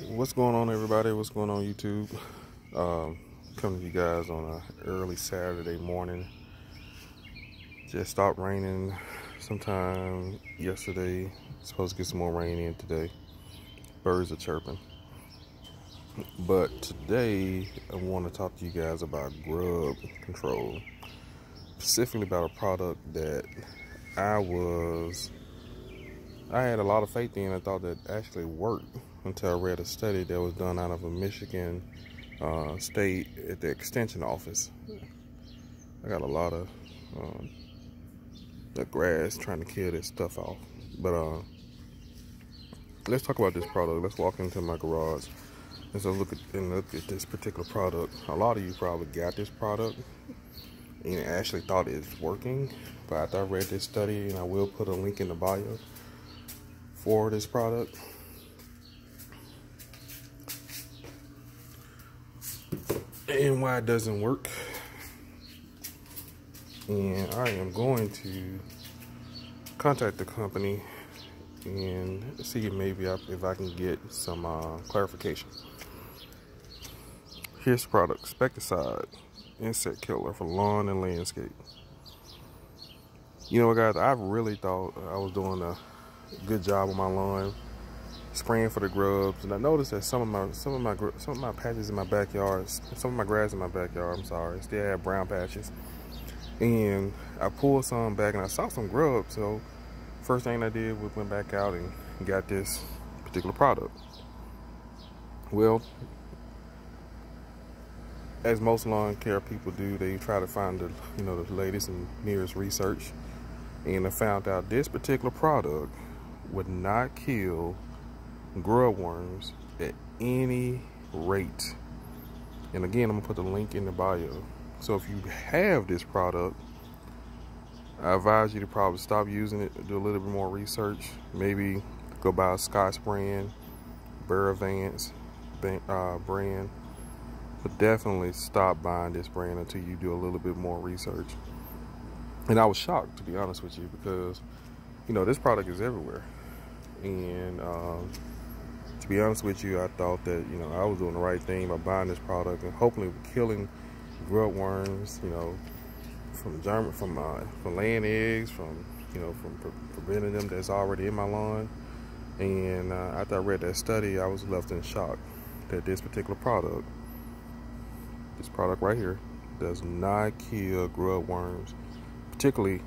What's going on, everybody? What's going on, YouTube? Um, coming to you guys on a early Saturday morning. Just stopped raining sometime yesterday. Supposed to get some more rain in today. Birds are chirping. But today, I want to talk to you guys about grub control. Specifically about a product that I was, I had a lot of faith in. I thought that actually worked until I read a study that was done out of a Michigan uh, state at the extension office. I got a lot of um, the grass trying to kill this stuff off. But uh, let's talk about this product. Let's walk into my garage and look at and look at this particular product. A lot of you probably got this product and actually thought it's working. But after I read this study, and I will put a link in the bio for this product. And why it doesn't work. And I am going to contact the company and see if maybe I, if I can get some uh, clarification. Here's the product, Spectracide Insect Killer for lawn and landscape. You know guys, I really thought I was doing a good job on my lawn spraying for the grubs, and I noticed that some of my some of my some of my patches in my backyard, some of my grass in my backyard, I'm sorry, still had brown patches. And I pulled some back, and I saw some grubs. So first thing I did was went back out and got this particular product. Well, as most lawn care people do, they try to find the you know the latest and nearest research, and I found out this particular product would not kill grub worms at any rate. And again, I'm gonna put the link in the bio. So if you have this product, I advise you to probably stop using it, do a little bit more research. Maybe go buy a Scotts brand, Advance uh, brand. But definitely stop buying this brand until you do a little bit more research. And I was shocked, to be honest with you, because, you know, this product is everywhere. And, um, to be honest with you, I thought that, you know, I was doing the right thing by buying this product and hopefully killing grub worms, you know, from germ from uh, from laying eggs, from you know, from pre preventing them that's already in my lawn. And uh, after I read that study, I was left in shock that this particular product, this product right here, does not kill grub worms, particularly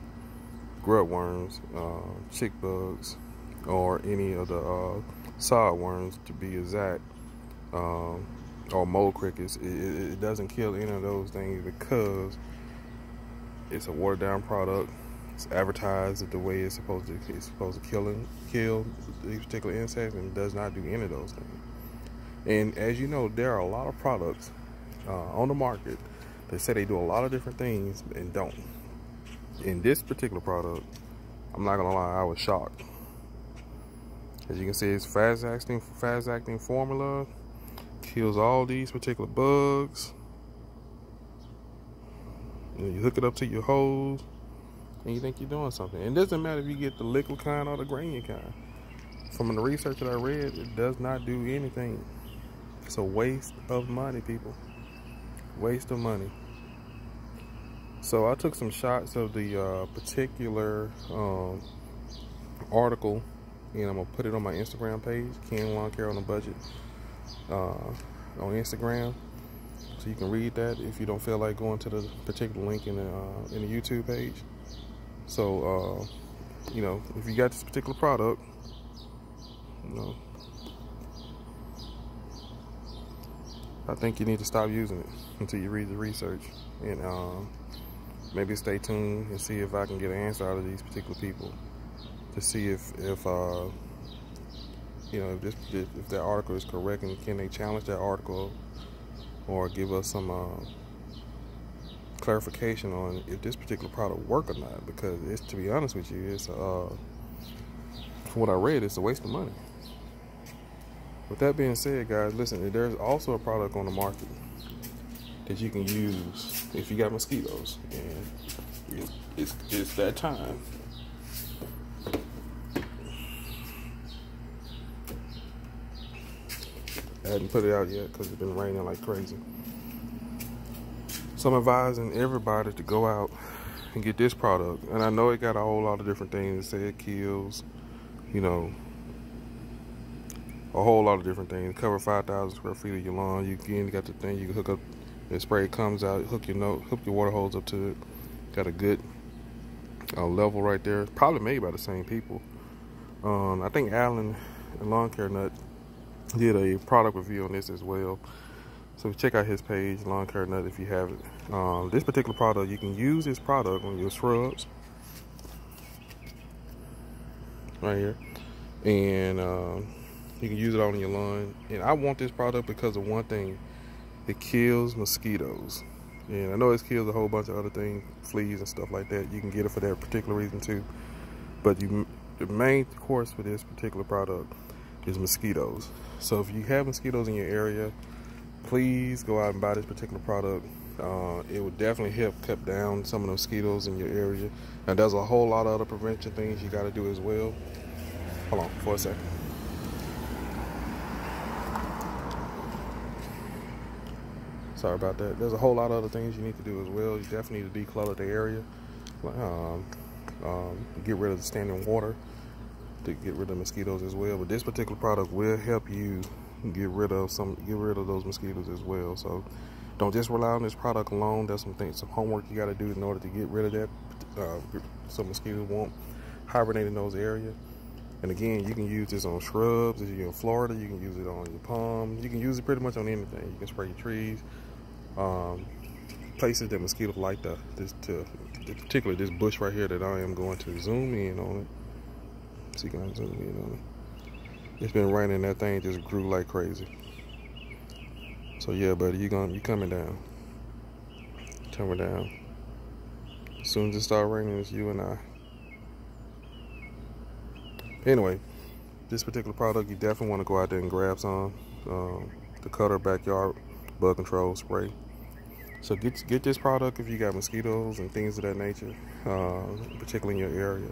grub worms, uh, chinch bugs, or any of the uh, sod worms to be exact, um, or mole crickets. It, it, doesn't kill any of those things because it's a watered down product. It's advertised the way it's supposed to. It's supposed to kill and kill these particular insects, and does not do any of those things. And as you know, there are a lot of products uh, on the market that say they do a lot of different things and don't. In this particular product, I'm not gonna lie, I was shocked. As you can see, it's fast acting, fast acting formula. Kills all these particular bugs. And you hook it up to your hose and you think you're doing something. It doesn't matter if you get the liquid kind or the grainy kind. From the research that I read, it does not do anything. It's a waste of money, people. Waste of money. So I took some shots of the uh, particular um, article and I'm gonna put it on my Instagram page, Ken Lawn Care on a Budget, uh, on Instagram. So you can read that if you don't feel like going to the particular link in the uh, in the YouTube page. So uh, you know, if you got this particular product, you know, I think you need to stop using it until you read the research and um, maybe stay tuned and see if I can get an answer out of these particular people to see if if uh, you know if this if that article is correct and can they challenge that article or give us some uh, clarification on if this particular product work or not. Because it's to be honest with you it's uh from what I read it's a waste of money. With that being said guys listen there's also a product on the market that you can use if you got mosquitoes. And it's, it's, it's that time I hadn't put it out yet because it's been raining like crazy. So I'm advising everybody to go out and get this product. And I know it got a whole lot of different things. It say it kills, you know, a whole lot of different things. Cover 5,000 square feet of your lawn. You again got the thing you can hook up. The spray comes out. Hook your note. Hook your water hose up to it. Got a good uh, level right there. Probably made by the same people. Um, I think Allyn Hane Lawn Care Nut did a product review on this as well. So check out his page, Lawn Care Nut, if you have it. Um, this particular product, you can use this product on your shrubs. Right here. And um, you can use it on your lawn. And I want this product because of one thing. It kills mosquitoes. And I know it kills a whole bunch of other things, fleas and stuff like that. You can get it for that particular reason too. But you, the main course for this particular product is mosquitoes. So if you have mosquitoes in your area, please go out and buy this particular product. Uh, it would definitely help cut down some of the mosquitoes in your area. And there's a whole lot of other prevention things you got to do as well. Hold on for a second. Sorry about that. There's a whole lot of other things you need to do as well. You definitely need to declutter the area. Um, um, get rid of the standing water to get rid of mosquitoes as well. But this particular product will help you get rid of some, get rid of those mosquitoes as well. So don't just rely on this product alone. There's some things, some homework you got to do in order to get rid of that. Uh, so mosquitoes won't hibernate in those areas. And again, you can use this on shrubs. If you're in Florida, you can use it on your palms. You can use it pretty much on anything. You can spray your trees um, places that mosquitoes like to, this to, particularly this bush right here that I am going to zoom in on it. Zoom in on it? It's been raining. That thing just grew like crazy. So yeah, buddy, you going you coming down? Coming down. As soon as it start raining, it's you and I. Anyway, this particular product, you definitely want to go out there and grab some. Um, the Cutter Backyard Bug Control Spray. So get get this product if you got mosquitoes and things of that nature, uh, particularly in your area.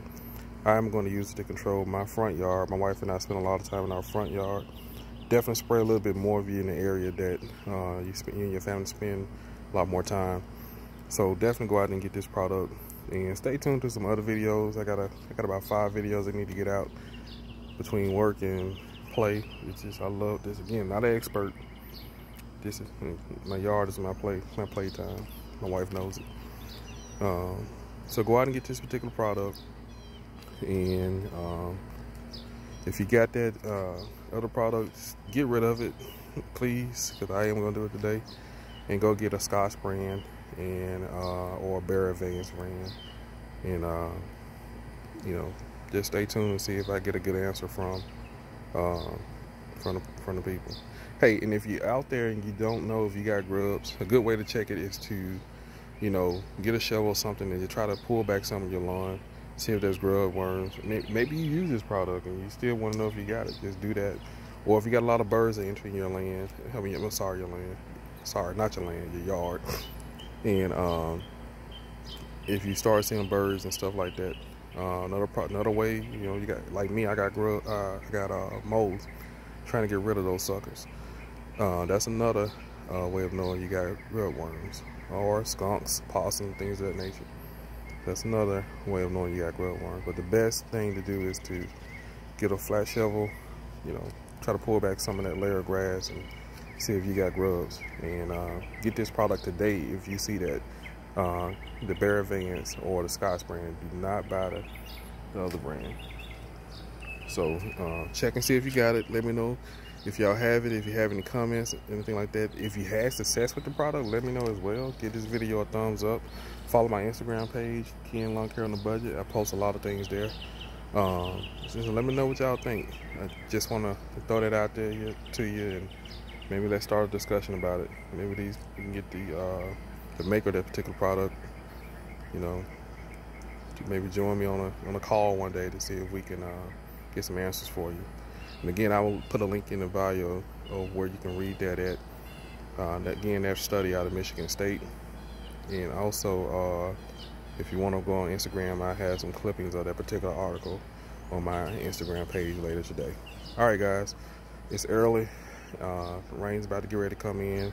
I'm going to use it to control my front yard. My wife and I spend a lot of time in our front yard. Definitely spray a little bit more if you're in the area that uh, you, spend, you and your family spend a lot more time. So definitely go out and get this product. And stay tuned to some other videos. I got a I got about five videos I need to get out between work and play. It's just I love this again. Not an expert, this is my yard is my play my playtime. My wife knows it. Um, so go out and get this particular product, and um, if you got that uh, other products, get rid of it, please, because I am gonna do it today, and go get a Scotts brand and uh, or a Bayer Advance brand, and uh, you know, just stay tuned and see if I get a good answer from uh, from the, from the people. Hey, and if you're out there and you don't know if you got grubs, a good way to check it is to, you know, get a shovel or something and you try to pull back some of your lawn, see if there's grub worms. Maybe you use this product and you still want to know if you got it. Just do that. Or if you got a lot of birds that enter your land, I mean, I'm sorry, your land. Sorry, not your land, your yard. And um, if you start seeing birds and stuff like that, uh, another another way, you know, you got like me, I got grub, uh, I got uh, moles. Trying to get rid of those suckers. Uh, that's another uh, way of knowing you got grub worms or skunks, possum, things of that nature. That's another way of knowing you got grub worms. But the best thing to do is to get a flat shovel, you know, try to pull back some of that layer of grass and see if you got grubs. And uh, get this product today if you see that. Uh, the Bayer Advance or the Scotts brand. Do not buy the, the other brand. So uh, check and see if you got it. Let me know if y'all have it, if you have any comments, anything like that. If you had success with the product, let me know as well. Give this video a thumbs up. Follow my Instagram page, Ken Lawn Care on the Budget. I post a lot of things there. Um, let me know what y'all think. I just want to throw that out there to you, and maybe let's start a discussion about it. Maybe these we can get the uh, the maker of that particular product. You know, maybe join me on a on a call one day to see if we can uh, get some answers for you. And again, I will put a link in the bio of where you can read that at. Uh, again, that study out of Michigan State. And also, uh, if you want to go on Instagram, I have some clippings of that particular article on my Instagram page later today. All right, guys, it's early. Uh, rain's about to get ready to come in.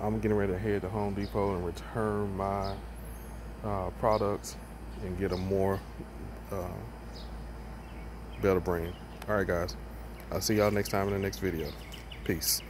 I'm getting ready to head to Home Depot and return my uh, products and get a more uh, better brand. All right, guys. I'll see y'all next time in the next video. Peace.